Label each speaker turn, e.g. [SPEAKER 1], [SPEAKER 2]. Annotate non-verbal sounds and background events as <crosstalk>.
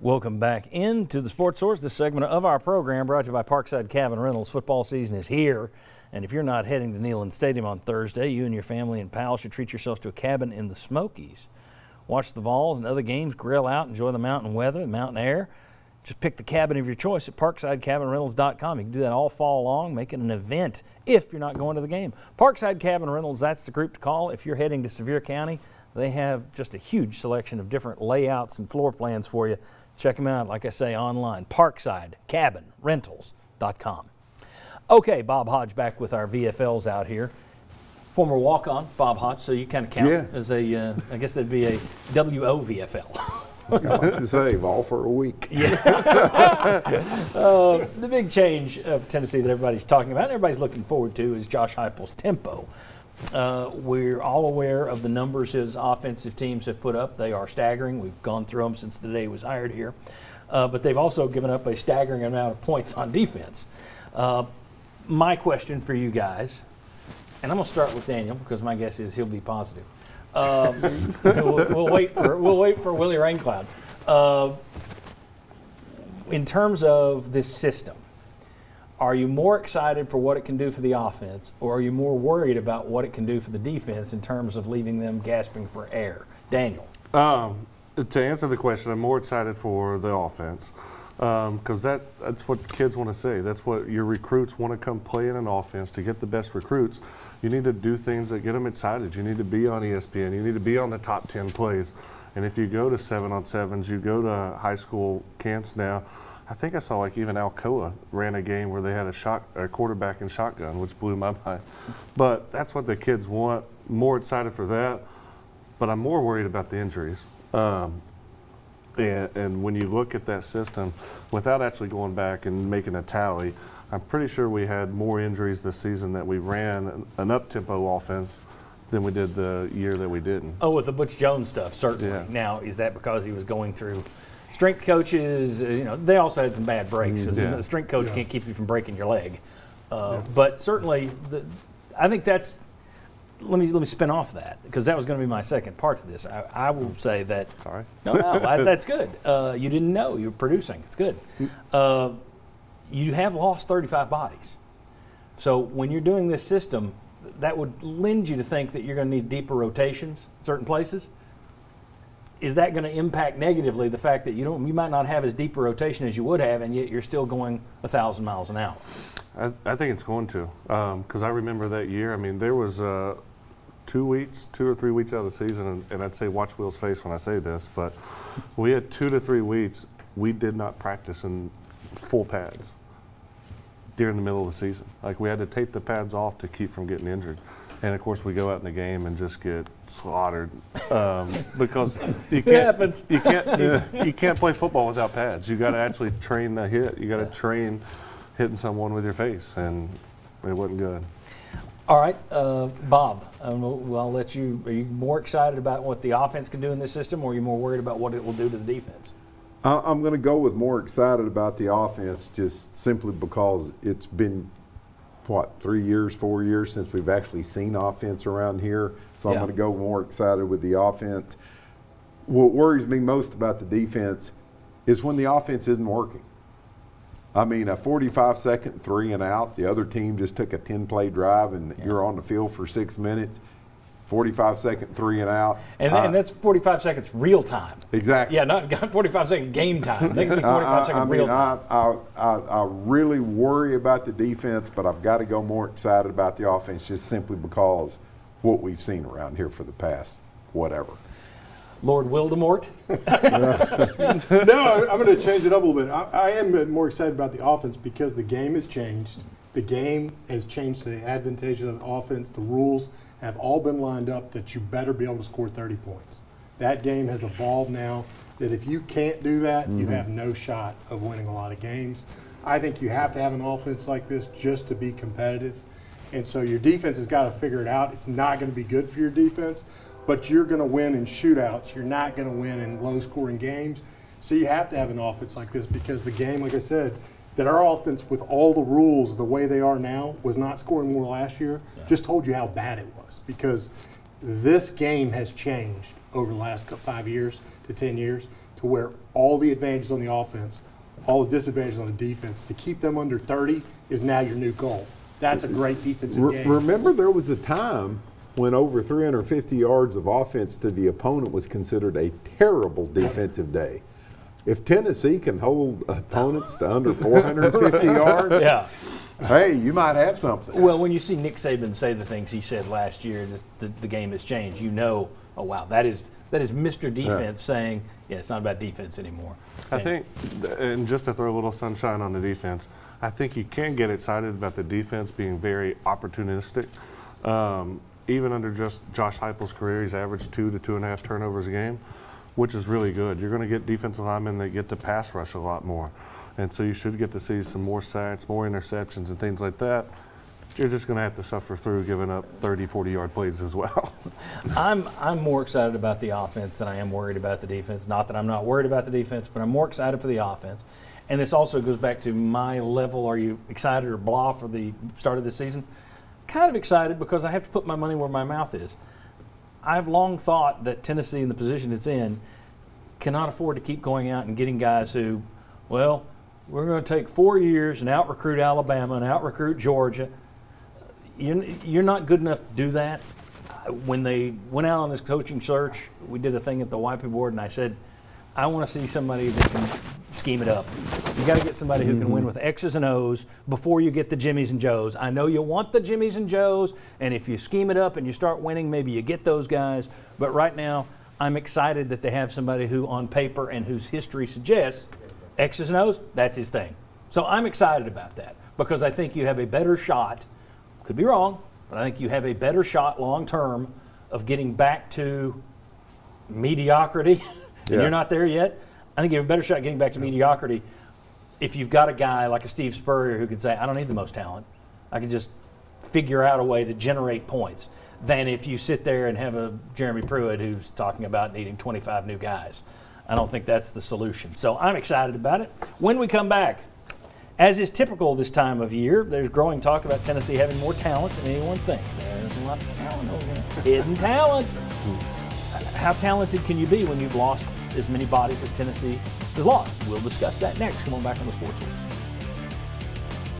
[SPEAKER 1] Welcome back into the Sports Source. This segment of our program brought to you by Parkside Cabin Rentals. Football season is here, and if you're not heading to Neyland Stadium on Thursday, you and your family and pals should treat yourselves to a cabin in the Smokies. Watch the Vols and other games, grill out, enjoy the mountain weather, the mountain air. Just pick the cabin of your choice at parksidecabinrentals.com. You can do that all fall long, make it an event if you're not going to the game. Parkside Cabin Rentals, that's the group to call if you're heading to Sevier County. They have just a huge selection of different layouts and floor plans for you. Check them out, like I say, online, parksidecabinrentals.com. Okay, Bob Hodge back with our VFLs out here. Former walk-on, Bob Hodge, so you kind of count
[SPEAKER 2] Yeah.
[SPEAKER 1] as a, uh, I guess that'd be a WOVFL. <laughs>
[SPEAKER 2] I like to save all for a week. <laughs>
[SPEAKER 1] Uh, the big change of Tennessee that everybody's talking about and everybody's looking forward to is Josh Heupel's tempo. Uh, we're all aware of the numbers his offensive teams have put up. They are staggering. We've gone through them since the day he was hired here. Uh, but they've also given up a staggering amount of points on defense. Uh, my question for you guys, and I'm going to start with Daniel because my guess is he'll be positive. Um, <laughs> we'll, we'll wait for we'll wait for Willie Raincloud. Uh, in terms of this system, are you more excited for what it can do for the offense, or are you more worried about what it can do for the defense in terms of leaving them gasping for air? Daniel.
[SPEAKER 3] Um, to answer the question, I'm more excited for the offense because that that's what kids want to see. That's what your recruits want to come play in an offense to get the best recruits. You need to do things that get them excited. You need to be on ESPN. You need to be on the top 10 plays. And if you go to seven on sevens, you go to high school camps now. I think I saw like even Alcoa ran a game where they had a shot, a quarterback and shotgun, which blew my <laughs> mind. But that's what the kids want. More excited for that but I'm more worried about the injuries. Um, and, and when you look at that system, without actually going back and making a tally, I'm pretty sure we had more injuries this season that we ran an, an up-tempo offense than we did the year that we didn't.
[SPEAKER 1] Oh, with the Butch Jones stuff, certainly.
[SPEAKER 3] Yeah.
[SPEAKER 1] Now, is that because he was going through strength coaches? uh, You know, they also had some bad breaks. 'cause
[SPEAKER 3] Yeah.
[SPEAKER 1] The strength coach can't keep you from breaking your leg. Uh, But certainly, the, I think that's. Let me let me spin off that because that was going to be my second part to this. I, I will say that
[SPEAKER 3] Sorry.
[SPEAKER 1] No, no, I- that's good. Uh, you didn't know you were producing. It's good. Uh, you have lost 35 bodies. So when you're doing this system, that would lend you to think that you're going to need deeper rotations in certain places. Is that going to impact negatively the fact that you don't, you might not have as deep a rotation as you would have, and yet you're still going a thousand miles an hour?
[SPEAKER 3] I, I think it's going to, because I remember that year. I mean, there was uh, two weeks, two or three weeks out of the season, and, and I'd say watch Will's face when I say this, but we had two to three weeks. We did not practice in full pads during the middle of the season. Like we had to tape the pads off to keep from getting injured. And of course, we go out in the game and just get slaughtered um, <laughs> because you can't.
[SPEAKER 1] happens.
[SPEAKER 3] You can't. <laughs> You, you can't play football without pads. You got to actually train the hit. You got to train hitting someone with your face, and it wasn't good.
[SPEAKER 1] All right, uh, Bob, um, well, I'll let you. Are you more excited about what the offense can do in this system, or are you more worried about what it will do to the defense?
[SPEAKER 2] I'm going to go with more excited about the offense just simply because it's been, what, three years, four years since we've actually seen offense around here. So I'm going to go more excited with the offense. What worries me most about the defense is when the offense isn't working. I mean, a 45 second three and out, the other team just took a 10 play drive and you're on the field for six minutes. 45 second three and out.
[SPEAKER 1] And,
[SPEAKER 2] Uh,
[SPEAKER 1] and that's 45 seconds real time.
[SPEAKER 2] exactly.
[SPEAKER 1] Yeah, not not <laughs> 45 second game time. They can be 45
[SPEAKER 2] I, I,
[SPEAKER 1] second
[SPEAKER 2] I
[SPEAKER 1] real
[SPEAKER 2] mean,
[SPEAKER 1] time.
[SPEAKER 2] I, I, I, I really worry about the defense, but I've got to go more excited about the offense just simply because what we've seen around here for the past whatever.
[SPEAKER 1] Lord Wildemort. <laughs>
[SPEAKER 4] no, I'm going to change it up a little bit. I, I am more excited about the offense because the game has changed. The game has changed to the advantage of the offense. The rules have all been lined up that you better be able to score 30 points. That game has evolved now that if you can't do that, you mm-hmm. have no shot of winning a lot of games. I think you have to have an offense like this just to be competitive. And so your defense has got to figure it out. It's not going to be good for your defense, but you're going to win in shootouts. You're not going to win in low scoring games. So you have to have an offense like this because the game, like I said, that our offense with all the rules the way they are now was not scoring more last year just told you how bad it was because this game has changed over the last five years to 10 years to where all the advantages on the offense, all the disadvantages on the defense, to keep them under 30 is now your new goal. That's a great defensive
[SPEAKER 2] Re-
[SPEAKER 4] game.
[SPEAKER 2] remember, there was a time when over 350 yards of offense to the opponent was considered a terrible defensive day. If Tennessee can hold opponents to under 450 <laughs> yards,
[SPEAKER 1] Yeah.
[SPEAKER 2] hey, you might have something.
[SPEAKER 1] Well, when you see Nick Saban say the things he said last year, this, the, the game has changed. You know, oh wow, that is that is Mr. Defense saying, yeah, it's not about defense anymore.
[SPEAKER 3] I
[SPEAKER 1] And-
[SPEAKER 3] think, and just to throw a little sunshine on the defense, I think you can get excited about the defense being very opportunistic. Um, even under just Josh Heupel's career, he's averaged two to two and a half turnovers a game, which is really good. You're going to get defensive linemen that get to pass rush a lot more. And so you should get to see some more sacks, more interceptions, and things like that. You're just going to have to suffer through giving up 30, 40 yard plays as well. <laughs>
[SPEAKER 1] I'm I'm more excited about the offense than I am worried about the defense. Not that I'm not worried about the defense, but I'm more excited for the offense. And this also goes back to my level. Are you excited or blah for the start of the season? Kind of excited because I have to put my money where my mouth is. I've long thought that Tennessee, in the position it's in, cannot afford to keep going out and getting guys who, well, we're going to take four years and out recruit Alabama and out recruit Georgia. You're, you're not good enough to do that. When they went out on this coaching search, we did a thing at the YP board, and I said, I want to see somebody that can scheme it up. You got to get somebody who can win with X's and O's before you get the Jimmies and Joes. I know you want the Jimmies and Joes, and if you scheme it up and you start winning, maybe you get those guys. But right now, I'm excited that they have somebody who, on paper and whose history suggests X's and O's, that's his thing. So I'm excited about that because I think you have a better shot. Could be wrong, but I think you have a better shot long term of getting back to mediocrity. <laughs> and
[SPEAKER 2] Yeah.
[SPEAKER 1] you're not there yet. I think you have a better shot getting back to mediocrity if you've got a guy like a Steve Spurrier who can say, I don't need the most talent. I can just figure out a way to generate points than if you sit there and have a Jeremy Pruitt who's talking about needing 25 new guys. I don't think that's the solution. So I'm excited about it. When we come back, as is typical this time of year, there's growing talk about Tennessee having more talent than anyone thinks. There's a lot of talent over there. Hidden talent. How talented can you be when you've lost as many bodies as Tennessee has lost? We'll discuss that next. Come on back on the Sports.